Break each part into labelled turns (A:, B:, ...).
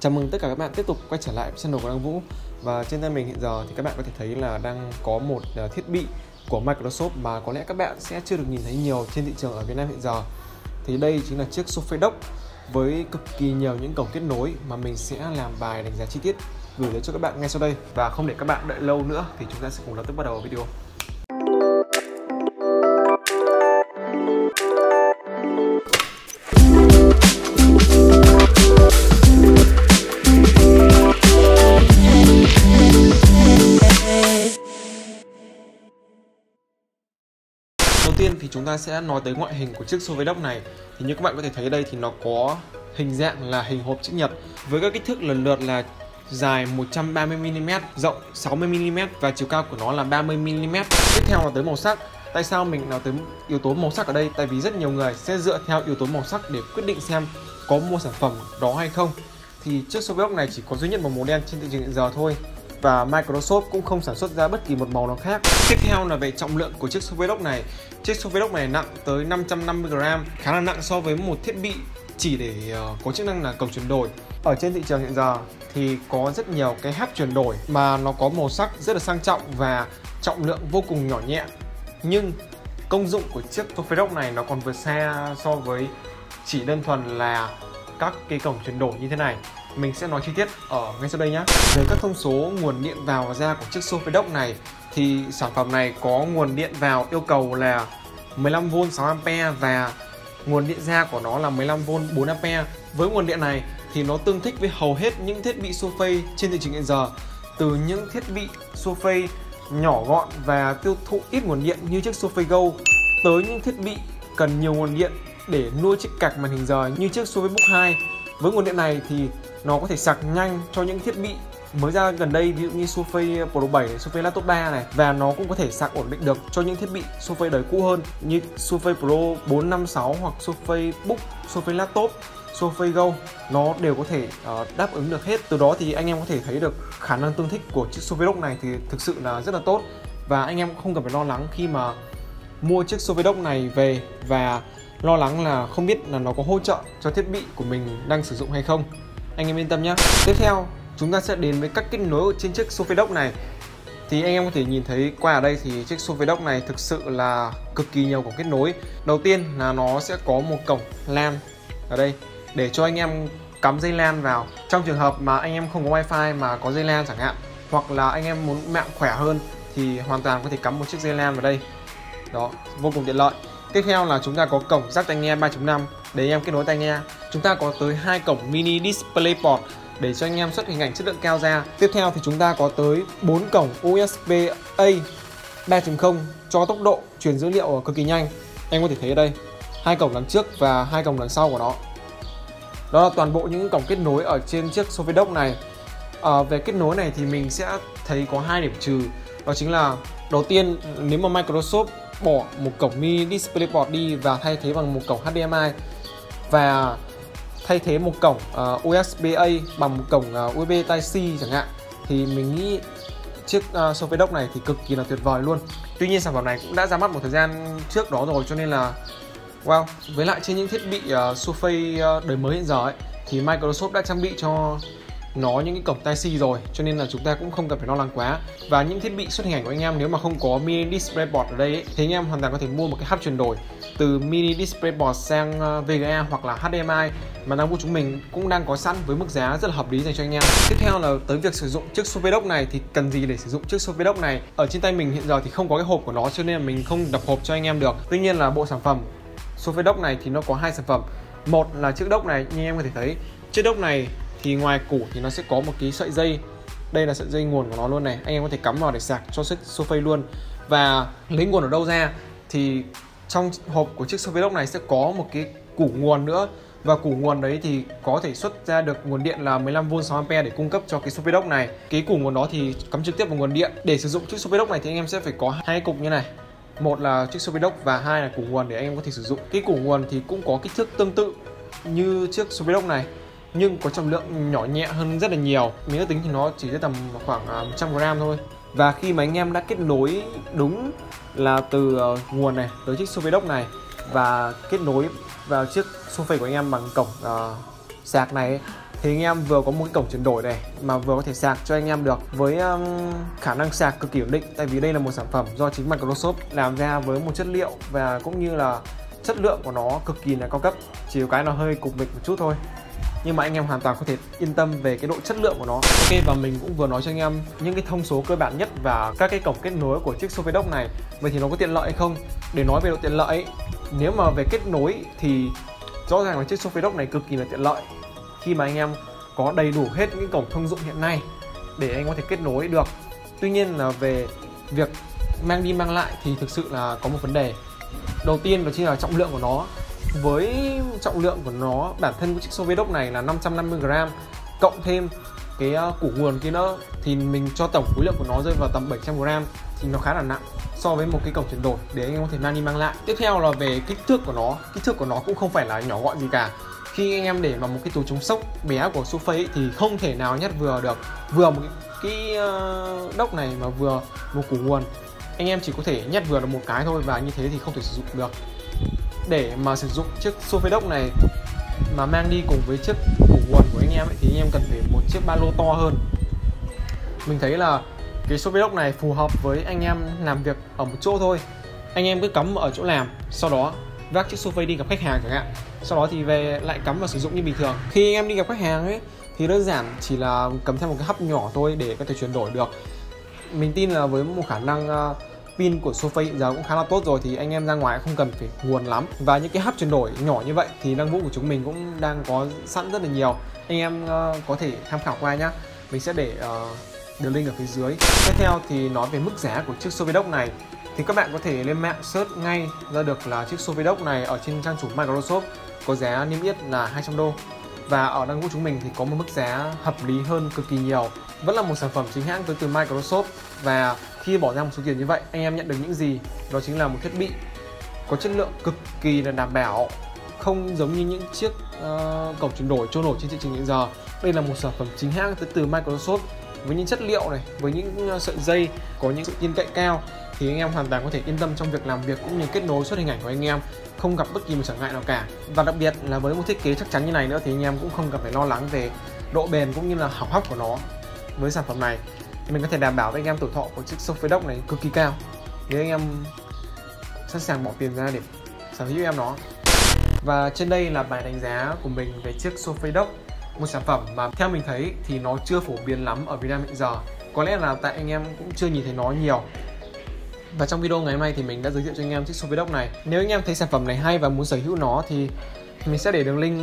A: Chào mừng tất cả các bạn tiếp tục quay trở lại channel của Đăng Vũ. Và trên tay mình hiện giờ thì các bạn có thể thấy là đang có một ờ, thiết bị của Microsoft mà có lẽ các bạn sẽ chưa được nhìn thấy nhiều trên thị trường ở Việt Nam hiện giờ. Thì đây chính là chiếc Surface Dock với cực kỳ nhiều những cổng kết nối mà mình sẽ làm bài đánh giá chi tiết gửi đến cho các bạn ngay sau đây. Và không để các bạn đợi lâu nữa thì chúng ta sẽ cùng lập tức bắt đầu video. Chúng ta sẽ nói tới ngoại hình của chiếc Survey Dock này. Thì như các bạn có thể thấy đây thì nó có hình dạng là hình hộp chữ nhật Với các kích thước lần lượt là dài 130mm, rộng 60mm và chiều cao của nó là 30mm Tiếp theo là tới màu sắc. Tại sao mình nói tới yếu tố màu sắc ở đây? Tại vì rất nhiều người sẽ dựa theo yếu tố màu sắc để quyết định xem có mua sản phẩm đó hay không. Thì chiếc Survey này chỉ có duy nhất một màu đen trên thị trường hiện giờ thôi và Microsoft cũng không sản xuất ra bất kỳ một màu nào khác. Tiếp theo là về trọng lượng của chiếc Sovelock này. Chiếc Sovelock này nặng tới 550g, khá là nặng so với một thiết bị chỉ để ờ, có chức năng là cổng chuyển đổi. Ở trên thị trường hiện giờ thì có rất nhiều cái hấp chuyển đổi mà nó có màu sắc rất là sang trọng và trọng lượng vô cùng nhỏ nhẹ. Nhưng công dụng của chiếc Sovelock này nó còn vượt xa so với chỉ đơn thuần là các cái cổng chuyển đổi như thế này mình sẽ nói chi tiết ở ngay sau đây nhé về các thông số nguồn điện vào và ra của chiếc Surface Dock này, thì sản phẩm này có nguồn điện vào yêu cầu là 15V 6A và nguồn điện ra của nó là 15V 4A với nguồn điện này thì nó tương thích với hầu hết những thiết bị sofa trên thị trường hiện giờ. Từ những thiết bị sofa nhỏ gọn và tiêu thụ ít nguồn điện như chiếc sofa Go, tới những thiết bị cần nhiều nguồn điện để nuôi chiếc cạc màn hình giờ như chiếc Surface Book 2 với nguồn điện này thì nó có thể sạc nhanh cho những thiết bị mới ra gần đây ví dụ như Surface Pro 7 này, Surface Laptop 3 này. Và nó cũng có thể sạc ổn định được cho những thiết bị Surface đời cũ hơn như Surface Pro 456 hoặc Surface Book, Surface Laptop, Surface Go. Nó đều có thể uh, đáp ứng được hết. Từ đó thì anh em có thể thấy được khả năng tương thích của chiếc Surface Dock này thì thực sự là rất là tốt. Và anh em không cần phải lo lắng khi mà mua chiếc Surface Dock này về và lo lắng là không biết là nó có hỗ trợ cho thiết bị của mình đang sử dụng hay không anh em yên tâm nhé tiếp theo, chúng ta sẽ đến với các kết nối trên chiếc sofa Dock này. Thì anh em có thể nhìn thấy qua ở đây thì chiếc sofa Dock này thực sự là cực kỳ nhiều cổng kết nối. Đầu tiên là nó sẽ có một cổng LAN ở đây để cho anh em cắm dây LAN vào. Trong trường hợp mà anh em không có wifi mà có dây LAN chẳng hạn, hoặc là anh em muốn mạng khỏe hơn thì hoàn toàn có thể cắm một chiếc dây LAN vào đây. Đó, vô cùng tiện lợi. Tiếp theo là chúng ta có cổng jack tai nghe 3.5 để anh em kết nối tai nghe. Chúng ta có tới hai cổng mini DisplayPort để cho anh em xuất hình ảnh chất lượng cao ra. Tiếp theo thì chúng ta có tới 4 cổng USB A 3.0 cho tốc độ truyền dữ liệu cực kỳ nhanh. Anh có thể thấy ở đây, hai cổng đằng trước và hai cổng đằng sau của nó. Đó là toàn bộ những cổng kết nối ở trên chiếc Sofidoc này. À, về kết nối này thì mình sẽ thấy có hai điểm trừ. Đó chính là đầu tiên nếu mà Microsoft bỏ một cổng mini DisplayPort đi và thay thế bằng một cổng HDMI và thay thế một cổng ờ, uh, USB-A bằng một cổng ờ, uh, USB Type-C chẳng hạn thì mình nghĩ chiếc ờ, uh, Surface Dock này thì cực kỳ là tuyệt vời luôn. Tuy nhiên sản phẩm này cũng đã ra mắt một thời gian trước đó rồi cho nên là wow, với lại trên những thiết bị uh, Surface uh, đời mới hiện giờ ấy thì Microsoft đã trang bị cho nó những cái cổng tai C rồi cho nên là chúng ta cũng không cần phải lo lắng quá. Và những thiết bị xuất hình ảnh của anh em nếu mà không có mini display board ở đây ấy, thì anh em hoàn toàn có thể mua một cái hub chuyển đổi từ mini display board sang ờ, VGA hoặc là HDMI mà đang mua chúng mình cũng đang có sẵn với mức giá rất là hợp lý dành cho anh em. Tiếp theo là tới việc sử dụng chiếc Super Dock này thì cần gì để sử dụng chiếc Super Dock này? Ở trên tay mình hiện giờ thì không có cái hộp của nó cho nên là mình không đập hộp cho anh em được. Tuy nhiên là bộ sản phẩm Super Dock này thì nó có hai sản phẩm. Một là chiếc dock này như anh em có thể thấy chiếc dock này thì ngoài củ thì nó sẽ có một cái sợi dây. Đây là sợi dây nguồn của nó luôn này, anh em có thể cắm vào để sạc cho chiếc sofa luôn. Và lấy nguồn ở đâu ra thì trong hộp của chiếc sofa Dock này sẽ có một cái củ nguồn nữa. Và củ nguồn đấy thì có thể xuất ra được nguồn điện là 15V 6A để cung cấp cho cái sofa Dock này. Cái củ nguồn đó thì cắm trực tiếp vào nguồn điện. Để sử dụng chiếc sofa Dock này thì anh em sẽ phải có hai cục như này. Một là chiếc sofa Dock và hai là củ nguồn để anh em có thể sử dụng. Cái củ nguồn thì cũng có kích thước tương tự như chiếc sofa Dock này nhưng có trọng lượng nhỏ nhẹ hơn rất là nhiều. Mình ước tính thì nó chỉ tầm khoảng à, 100 gram thôi. Và khi mà anh em đã kết nối đúng là từ ờ, nguồn này tới chiếc Surface đốc này và kết nối vào chiếc sofa của anh em bằng cổng uh, sạc này thì anh em vừa có một cái cổng chuyển đổi này mà vừa có thể sạc cho anh em được với um, khả năng sạc cực kỳ ổn định. Tại vì đây là một sản phẩm do chính Microsoft làm ra với một chất liệu và cũng như là chất lượng của nó cực kỳ là cao cấp. Chỉ có cái nó hơi cục mịch một chút thôi nhưng mà anh em hoàn toàn có thể yên tâm về cái độ chất lượng của nó. Ok, và mình cũng vừa nói cho anh em những cái thông số cơ bản nhất và các cái cổng kết nối của chiếc Sophie Dock này. Vậy thì nó có tiện lợi hay không? Để nói về độ tiện lợi, nếu mà về kết nối thì rõ ràng là chiếc Sophie Dock này cực kỳ là tiện lợi. Khi mà anh em có đầy đủ hết những cổng thông dụng hiện nay để anh có thể kết nối được. Tuy nhiên là về việc mang đi mang lại thì thực sự là có một vấn đề. Đầu tiên đó chính là trọng lượng của nó với trọng lượng của nó bản thân của chiếc Soviet đốc này là 550g cộng thêm cái à, củ nguồn kia nữa thì mình cho tổng khối lượng của nó rơi vào tầm 700g thì nó khá là nặng so với một cái cổng chuyển đổi để anh em có thể mang đi mang lại. Tiếp theo là về kích thước của nó kích thước của nó cũng không phải là nhỏ gọn gì cả. Khi anh em để vào một cái túi chống sốc bé của sofa thì không thể nào nhét vừa được vừa một cái, à, cái đốc này mà vừa một củ nguồn. Anh em chỉ có thể nhét vừa được một cái thôi và như thế thì không thể sử dụng được để mà sử dụng chiếc sofa Dock này mà mang đi cùng với chiếc củ quần của anh em ấy, thì anh em cần phải một chiếc ba lô to hơn. Mình thấy là cái sofa Dock này phù hợp với anh em làm việc ở một chỗ thôi. Anh em cứ cắm ở chỗ làm sau đó vác chiếc sofa đi gặp khách hàng chẳng hạn. Sau đó thì về lại cắm và sử dụng như bình thường. Khi anh em đi gặp khách hàng ấy thì đơn giản chỉ là cầm theo một cái hấp nhỏ thôi để có thể chuyển đổi được. Mình tin là với một khả năng uh, pin của sofa hiện giờ cũng khá là tốt rồi thì anh em ra ngoài không cần phải nguồn lắm. Và những cái hub chuyển đổi nhỏ như vậy thì năng vũ của chúng mình cũng đang có sẵn rất là nhiều. Anh em uh, có thể tham khảo qua nhá. Mình sẽ để uh, đường link ở phía dưới. Tiếp theo thì nói về mức giá của chiếc Soviet này. Thì các bạn có thể lên mạng search ngay ra được là chiếc Soviet này ở trên trang chủ Microsoft có giá niêm yết là 200 đô. Và ở đăng của chúng mình thì có một mức giá hợp lý hơn cực kỳ nhiều vẫn là một sản phẩm chính hãng tới từ Microsoft. Và khi bỏ ra một số tiền như vậy anh em nhận được những gì? Đó chính là một thiết bị có chất lượng cực kỳ là đảm bảo không giống như những chiếc uh, cổng chuyển đổi trôi nổi trên thị trường hiện giờ. Đây là một sản phẩm chính hãng tới từ Microsoft với những chất liệu này với những ờ, sợi dây có những sự tin cậy cao thì anh em hoàn toàn có thể yên tâm trong việc làm việc cũng như kết nối xuất hình ảnh của anh em không gặp bất kỳ một trở ngại nào cả. Và đặc biệt là với một thiết kế chắc chắn như này nữa thì anh em cũng không cần phải lo lắng về độ bền cũng như là hỏng hóc của nó với sản phẩm này. Thì mình có thể đảm bảo với anh em tuổi thọ của chiếc sofa Dock này cực kỳ cao. Nếu anh em sẵn sàng bỏ tiền ra để sở hữu em nó. Và trên đây là bài đánh giá của mình về chiếc sofa Dock một sản phẩm mà theo mình thấy thì nó chưa phổ biến lắm ở Việt Nam hiện giờ. Có lẽ là tại anh em cũng chưa nhìn thấy nó nhiều. Và trong video ngày hôm nay thì mình đã giới thiệu cho anh em chiếc sofa Dock này. Nếu anh em thấy sản phẩm này hay và muốn sở hữu nó thì mình sẽ để đường link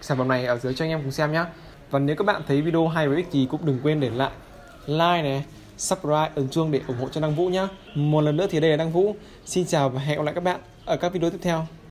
A: sản phẩm này ở dưới cho anh em cùng xem nhé và nếu các bạn thấy video hay và ích gì cũng đừng quên để lại like này, subscribe, ấn chuông để ủng hộ cho Đăng Vũ nhé một lần nữa thì đây là Đăng Vũ. Xin chào và hẹn gặp lại các bạn ở các video tiếp theo.